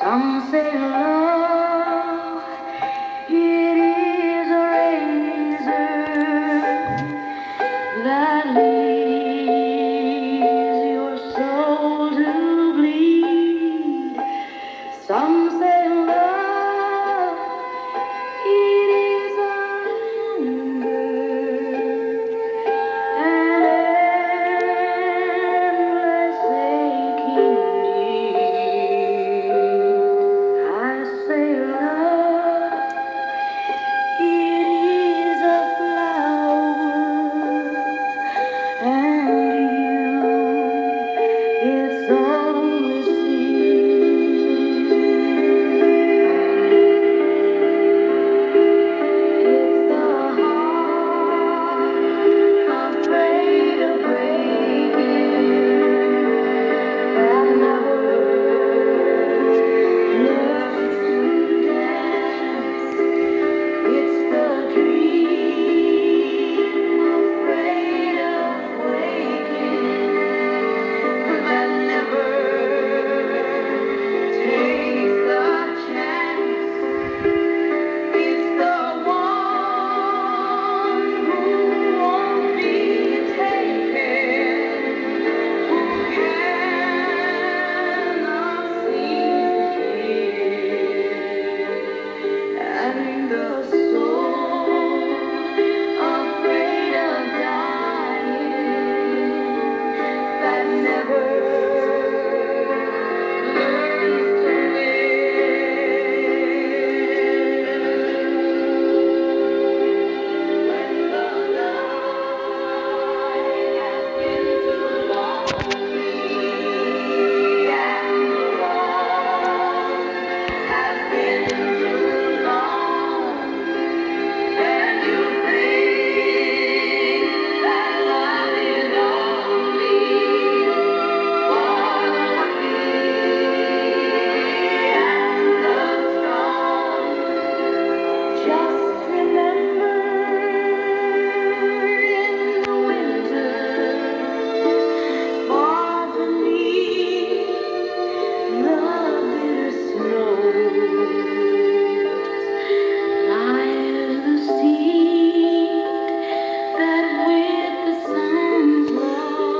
Some say love.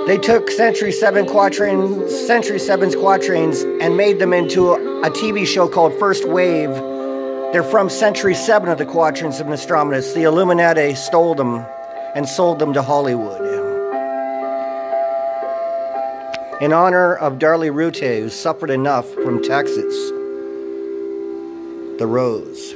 They took Century 7 quatrains, Century 7's quatrains and made them into a TV show called First Wave. They're from Century 7 of the quatrains of Nostradamus. The Illuminati stole them and sold them to Hollywood. In honor of Darlie Routier, who suffered enough from Texas. The Rose.